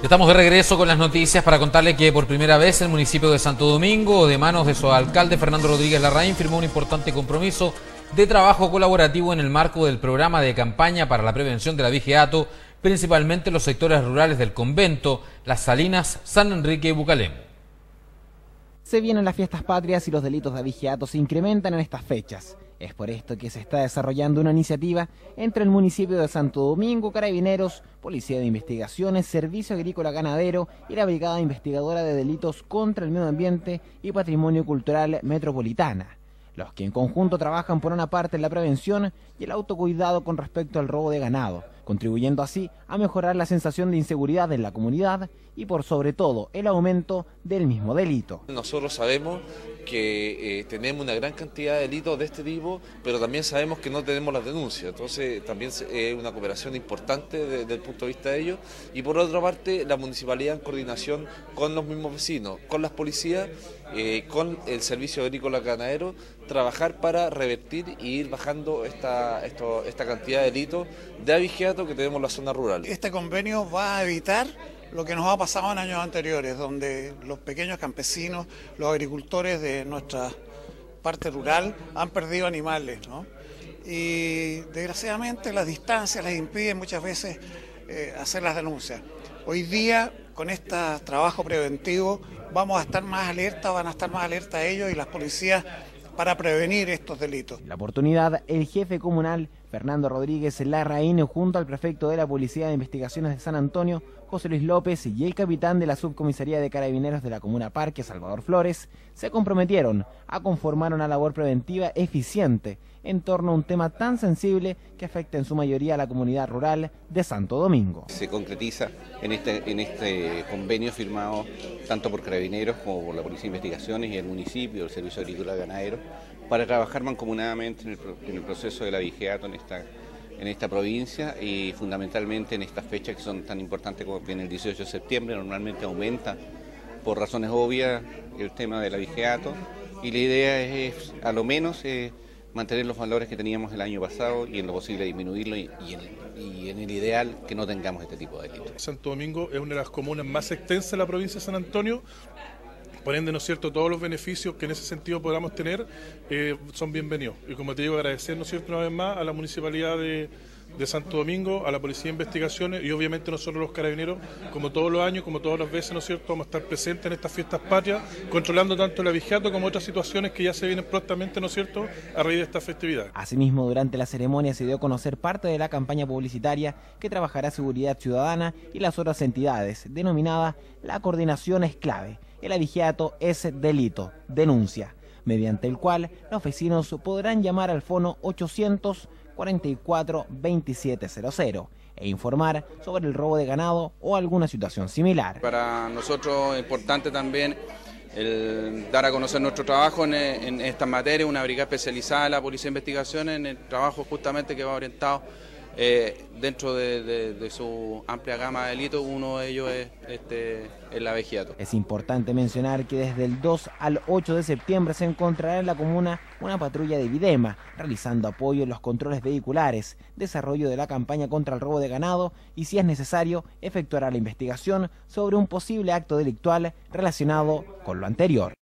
Estamos de regreso con las noticias para contarle que por primera vez el municipio de Santo Domingo, de manos de su alcalde Fernando Rodríguez Larraín, firmó un importante compromiso de trabajo colaborativo en el marco del programa de campaña para la prevención de la principalmente en los sectores rurales del convento, Las Salinas, San Enrique y Bucalem. Se vienen las fiestas patrias y los delitos de vigiato se incrementan en estas fechas. Es por esto que se está desarrollando una iniciativa entre el municipio de Santo Domingo, Carabineros, Policía de Investigaciones, Servicio Agrícola Ganadero y la Brigada Investigadora de Delitos contra el Medio Ambiente y Patrimonio Cultural Metropolitana los que en conjunto trabajan por una parte en la prevención y el autocuidado con respecto al robo de ganado, contribuyendo así a mejorar la sensación de inseguridad en la comunidad y por sobre todo el aumento del mismo delito. Nosotros sabemos que eh, tenemos una gran cantidad de delitos de este tipo, pero también sabemos que no tenemos las denuncias, entonces también es una cooperación importante desde el punto de vista de ellos y por otra parte la municipalidad en coordinación con los mismos vecinos, con las policías, eh, con el servicio agrícola ganadero, trabajar para revertir y ir bajando esta, esta cantidad de delitos de que tenemos en la zona rural. Este convenio va a evitar lo que nos ha pasado en años anteriores, donde los pequeños campesinos, los agricultores de nuestra parte rural han perdido animales. Y desgraciadamente las distancias les impiden muchas veces eh, hacer las denuncias. Hoy día, con este trabajo preventivo, vamos a estar más alerta, van a estar más alerta ellos y las policías para prevenir estos delitos. la oportunidad, el jefe comunal Fernando Rodríguez Larraín, junto al prefecto de la Policía de Investigaciones de San Antonio, José Luis López y el capitán de la Subcomisaría de Carabineros de la Comuna Parque, Salvador Flores, se comprometieron a conformar una labor preventiva eficiente en torno a un tema tan sensible que afecta en su mayoría a la comunidad rural de Santo Domingo. Se concretiza en este, en este convenio firmado tanto por Carabineros como por la Policía de Investigaciones y el municipio, el Servicio Agrícola Ganadero, para trabajar mancomunadamente en el, proceso de la vigiato en esta, en esta provincia y fundamentalmente en estas fechas que son tan importantes como viene el 18 de septiembre, normalmente aumenta por razones obvias el tema de la vigiato y la idea es, a lo menos eh, mantener los valores que teníamos el año pasado y en lo posible disminuirlo y, y, en, el ideal que no tengamos este tipo de delitos. Santo Domingo es una de las comunas más extensas de la provincia de San Antonio, por ende, ¿no es cierto?, todos los beneficios que en ese sentido podamos tener eh, son bienvenidos. Y como te digo, agradecer, ¿no es cierto?, una vez más a la Municipalidad de, Santo Domingo, a la Policía de Investigaciones y obviamente nosotros los carabineros, como todos los años, como todas las veces, ¿no es cierto?, vamos a estar presentes en estas fiestas patrias, controlando tanto el avigiato como otras situaciones que ya se vienen prontamente, ¿no es cierto?, a raíz de esta festividad. Asimismo, durante la ceremonia se dio a conocer parte de la campaña publicitaria que trabajará seguridad ciudadana y las otras entidades, denominada La Coordinación es Clave el avigiato es delito, denuncia, mediante el cual los vecinos podrán llamar al fono 844 2700 e informar sobre el robo de ganado o alguna situación similar. Para nosotros es importante también dar a conocer nuestro trabajo en, en esta materia, una brigada especializada de la Policía de Investigación en el trabajo justamente que va orientado eh, dentro de, su amplia gama de delitos, uno de ellos es este, el avejiato. Es importante mencionar que desde el 2 al 8 de septiembre se encontrará en la comuna una patrulla de Videma, realizando apoyo en los controles vehiculares, desarrollo de la campaña contra el robo de ganado y, si es necesario, efectuará la investigación sobre un posible acto delictual relacionado con lo anterior.